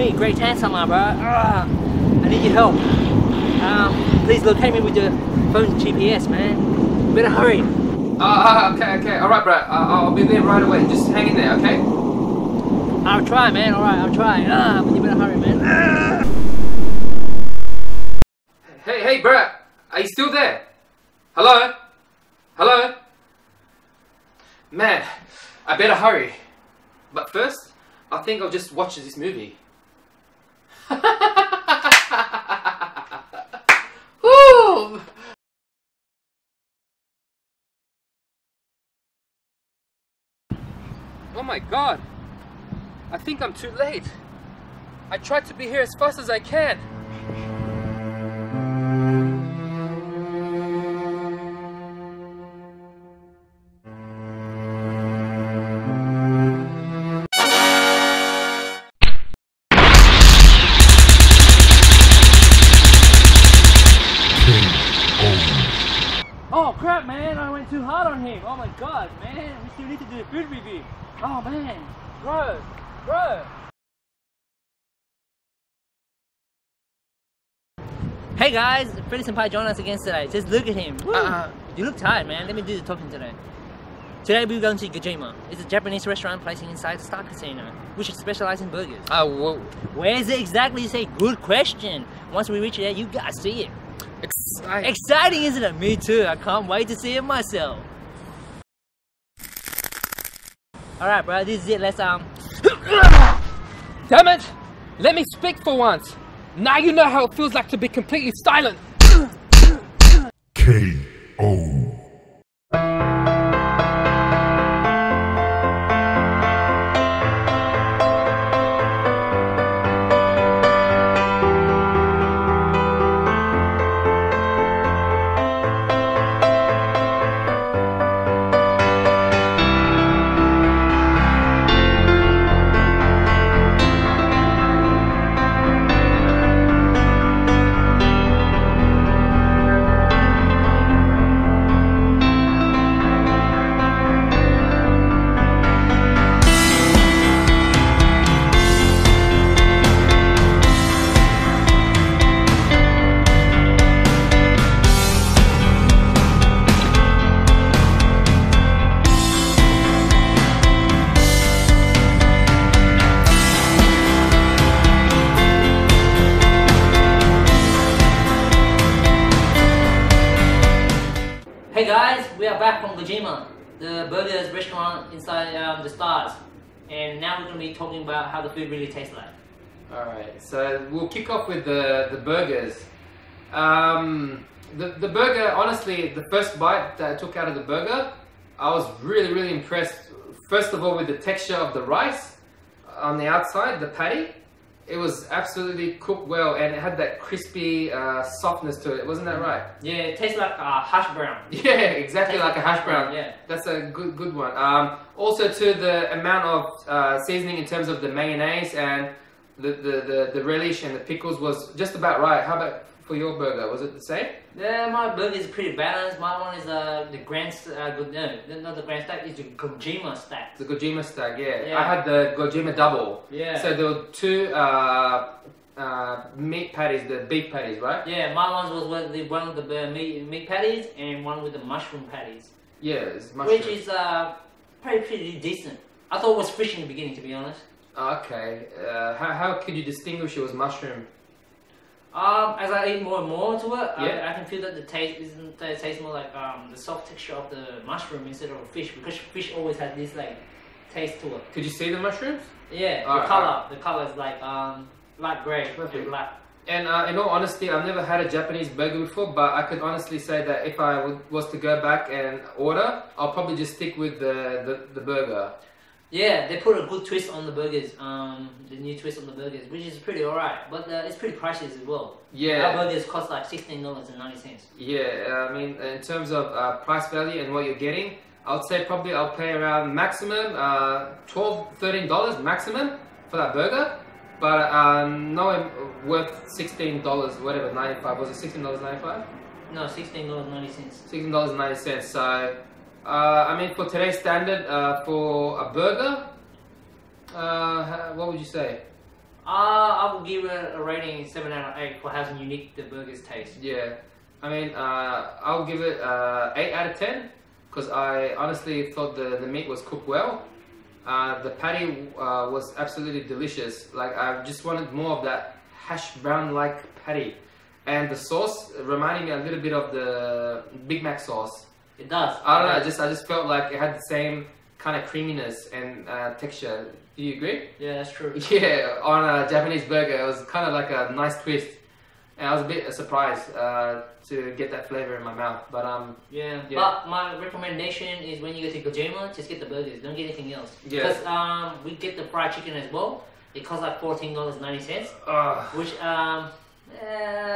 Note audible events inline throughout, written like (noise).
me, Great Summer, bro. Ah, I need your help. Um, please locate me with your phone GPS, man. Better hurry. Uh, uh, okay, okay. Alright, bro. Uh, I'll be there right away. Just hang in there, okay? I'll try, man. Alright, I'll try. Ah, but you better hurry, man. Ah. Hey, hey, bro. Are you still there? Hello? Hello? Man, I better hurry. But first, I think I'll just watch this movie. (laughs) Oh my god! I think I'm too late. I tried to be here as fast as I can. Went too hard on him. Oh my god, man! We still need to do the food review. Oh man, bro, bro. Hey guys, Freddie Senpai joined us again today. Just look at him. Uh, you look tired, man. Let me do the talking today. Today we're going to Gojima. It's a Japanese restaurant placing inside the Star Casino, which specializes in burgers. uh, whoa. Where is it exactly? You say, good question. Once we reach there, you gotta see it. Exci- Exciting, isn't it? Me too. I can't wait to see it myself. Alright, bro, this is it. Let's um. (coughs) Damn it! Let me speak for once. Now you know how it feels like to be completely silent. K.O. Hey guys, we are back from Gojima, the burgers restaurant inside um, the stars. And now we're going to be talking about how the food really tastes like. Alright, so we'll kick off with the, the burgers. Um, the, the burger, honestly, the first bite that I took out of the burger, I was really, really impressed. First of all, with the texture of the rice on the outside, the patty. It was absolutely cooked well and it had that crispy uh, softness to it. Wasn't that right? Yeah, it tastes like uh, hash brown. (laughs) Yeah, exactly like a hash brown. Yeah. That's a good good one. Um, also to the amount of uh, seasoning in terms of the mayonnaise and the, the, the, the relish and the pickles was just about right. How about for your burger? Was it the same? Yeah, my burger is pretty balanced. My one is uh, the grand, uh, no, not the grand stack, it's the Gojima stack. The Gojima stack, yeah. Yeah. I had the Gojima double. Yeah. So there were two uh, uh, meat patties, the beef patties, right? Yeah, my one was with the one with the uh, meat, meat patties and one with the mushroom patties, Yeah, it's mushroom. which is uh, pretty pretty decent. I thought it was fish in the beginning, to be honest. Okay. Uh, how, how could you distinguish it was mushroom? Um, as I eat more and more to it, Yeah. I, I can feel that the taste isn't the taste more like um the soft texture of the mushroom instead of fish because fish always has this like taste to it. Could you see the mushrooms? Yeah, the Alright, color, the color is like um light gray Perfect. and black. And uh, in all honesty, I've never had a Japanese burger before, but I could honestly say that if I would, was to go back and order, I'll probably just stick with the, the, the burger. Yeah, they put a good twist on the burgers. Um, the new twist on the burgers, which is pretty alright, but uh, it's pretty pricey as well. Yeah, Our burgers cost like sixteen dollars and ninety cents. yeah. I mean, in terms of uh, price value and what you're getting, I would say probably I'll pay around maximum uh, 12 $13 maximum for that burger. But um, no worth $16, whatever, 95 Was it $16.95? No, sixteen dollars ninety cents. sixteen dollars ninety cents. So, uh, I mean, for today's standard, uh, for a burger, uh, what would you say? Uh, I will give it a rating seven out of eight for how unique the burgers taste. Yeah, I mean, uh, I'll give it uh, eight out of ten because I honestly thought the, the meat was cooked well. Uh, the patty uh, was absolutely delicious. Like I just wanted more of that hash brown like patty, and the sauce reminded me a little bit of the Big Mac sauce. It does. I don't know. I just I just felt like it had the same kind of creaminess and uh, texture. Do you agree? Yeah, that's true. (laughs) Yeah, on a Japanese burger, it was kind of like a nice twist, and I was a bit surprised uh, to get that flavor in my mouth. But um, Yeah, Yeah. but my recommendation is when you go to Gojima, just get the burgers. Don't get anything else. Yeah. Because um, we get the fried chicken as well. It costs like fourteen dollars ninety cents, uh, which um, uh,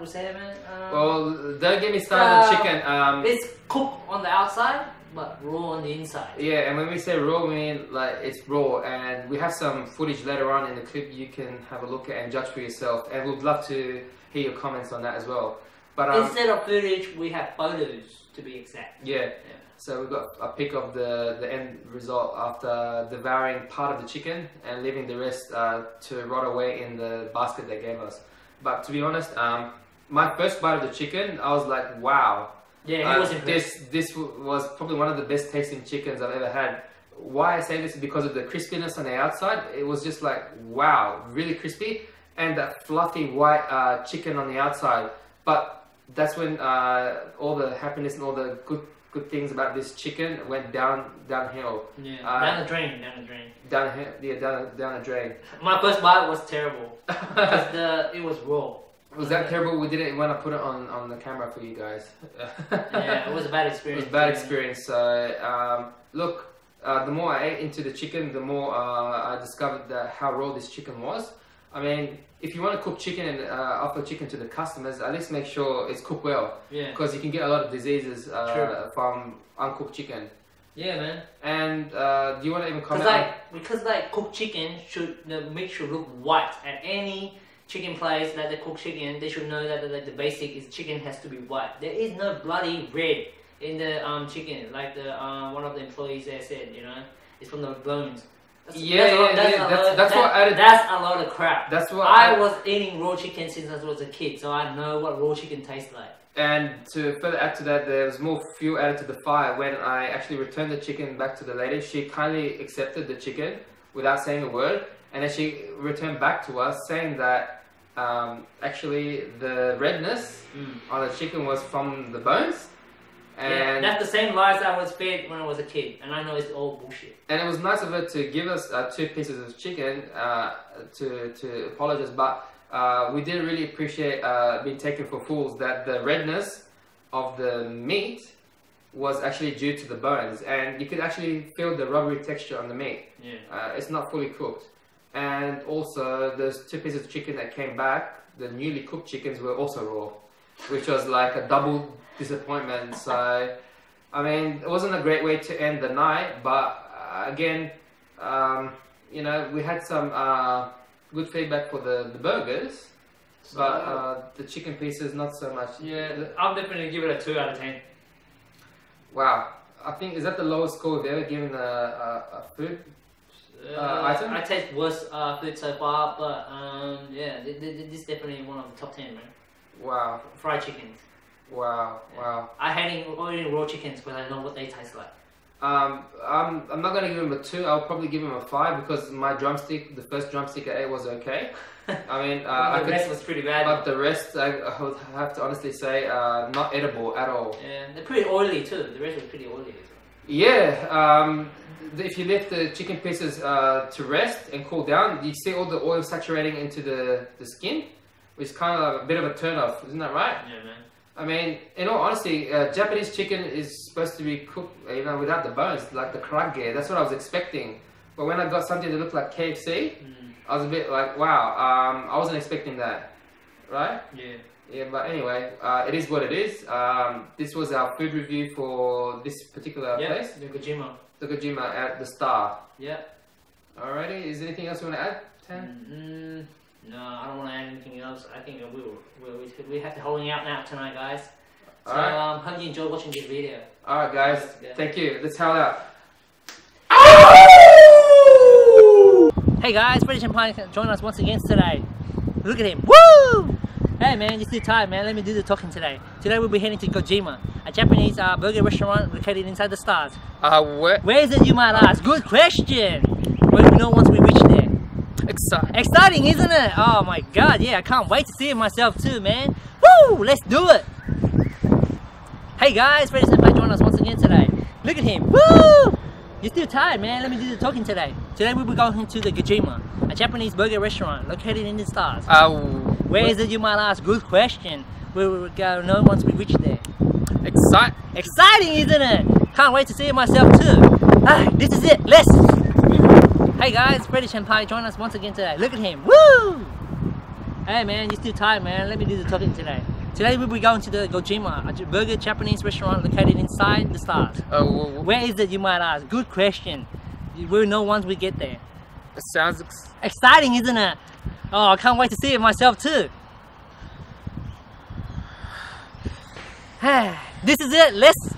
how do we say it, man? Um, well, don't get me started on Uh, chicken. Um, it's cooked on the outside, but raw on the inside. yeah, and when we say raw, we mean like it's raw, and we have some footage later on in the clip you can have a look at and judge for yourself. And we'd love to hear your comments on that as well. But um, Instead of footage, we have photos to be exact. yeah. So we've got a pic of the, the end result after devouring part of the chicken and leaving the rest uh, to rot away in the basket they gave us. But to be honest, um, my first bite of the chicken, I was like, wow. Yeah, Uh, was this this was probably one of the best tasting chickens I've ever had. Why I say this is because of the crispiness on the outside. It was just like, wow, really crispy. And that fluffy white uh, chicken on the outside. But that's when uh, all the happiness and all the good good things about this chicken went down downhill, Yeah, uh, down the drain, down the drain. down yeah down down the drain. My first bite was terrible because (laughs) the it was raw. Was that terrible? We didn't want to put it on on the camera for you guys. (laughs) Yeah, it was a bad experience. (laughs) It was a bad experience. So um, look, uh, the more I ate into the chicken, the more uh, I discovered that how raw this chicken was. I mean, if you want to cook chicken and uh, offer chicken to the customers, at least make sure it's cooked well, Yeah, because you can get a lot of diseases uh, from uncooked chicken. yeah, man. And uh, do you want to even Because comment? on- like because like cooked chicken should the meat should look white at any chicken place that they cook chicken. They should know that the, the basic is chicken has to be white. There is no bloody red in the um chicken like the uh, one of the employees there said. You know, it's from the bones. That's, Yeah, that's, a lot- yeah, that's yeah, that's- that's what added- That's a lot of crap. That's what I was eating raw chicken since I was a kid, so I know what raw chicken tastes like. And to further add to that, there was more fuel added to the fire when I actually returned the chicken back to the lady. She kindly accepted the chicken without saying a word, and then she returned back to us saying that um, actually the redness Mm. on the chicken was from the bones, Yeah, and that's the same lies I was fed when I was a kid, and I know it's all bullshit. and it was nice of her to give us uh, two pieces of chicken uh, to to apologize, but uh, we didn't really appreciate uh, being taken for fools that the redness of the meat was actually due to the bones, and you could actually feel the rubbery texture on the meat. Yeah. Uh, it's not fully cooked, and also those two pieces of chicken that came back, the newly cooked chickens were also raw, which was like a double disappointment. So, I mean, it wasn't a great way to end the night, but uh, again, um, you know, we had some uh, good feedback for the, the burgers, but uh, the chicken pieces not so much. Yeah, I'll definitely give it a two out of ten. Wow, I think is that the lowest score we've ever given a, a, a food? Uh, item? I taste worse uh, food so far, but um, yeah, th- th- th- this is definitely one of the top ten, man. Wow, Fried chickens. wow, wow. I hate eating, eating raw chickens because I know what they taste like. Um, I'm, I'm not gonna give him a two. I'll probably give him a five because my drumstick, the first drumstick I ate was okay. (laughs) I mean, uh, I the could, rest was pretty bad. but the rest I, I would have to honestly say, uh, not edible at all. yeah, they're pretty oily too. The rest was pretty oily. Yeah, um, if you let the chicken pieces uh, to rest and cool down, you see all the oil saturating into the, the skin, which is kind of like a bit of a turn off, isn't that right? Yeah, man. I mean, in all honesty, uh, Japanese chicken is supposed to be cooked, you know, without the bones, like the karaage. That's what I was expecting. But when I got something that looked like KFC, Mm, I was a bit like, wow, um, I wasn't expecting that, right? yeah. Yeah, but anyway, uh, it is what it is. Um, this was our food review for this particular Yeah, place, the Gojima at the Star. Yeah. Alrighty, is there anything else you want to add, Tan? Mm, no, I don't want to add anything else. I think we will, we, we, we have to holding out now tonight, guys. So Alright, um, hope you enjoyed watching this video. alright, guys. Yeah. Thank you. Let's howl out. Hey guys, British Empire join us once again today. Look at him. Woo! Hey man, you're still tired man. Let me do the talking today. Today we'll be heading to Gojima, a Japanese uh, burger restaurant located inside the stars. Uh, where? Where is it you might ask? Good question! Well, we know once we reach there. Excited. Exciting, isn't it? Oh my god, yeah, I can't wait to see it myself too, man. Woo! Let's do it! Hey guys, British Empire join us once again today. Look at him. Woo! You're still tired, man. Let me do the talking today. Today we'll be going to the Gojima, a Japanese burger restaurant located in the stars. Uh, Where is it, you might ask? Good question. We will go know once we reach there. Excite. Exciting, isn't it? Can't wait to see it myself too. Ah, this is it. Let's. Hey guys, British Empire join us once again today. Look at him. Woo! Hey man, you're still tired, man. Let me do the talking today. Today we'll be going to the Gojima, a burger Japanese restaurant located inside the stars. Uh, w- w- Where is it, you might ask? Good question. We'll know once we get there. it sounds. Ex- Exciting, isn't it? Oh, I can't wait to see it myself too. (sighs) this is it. Let's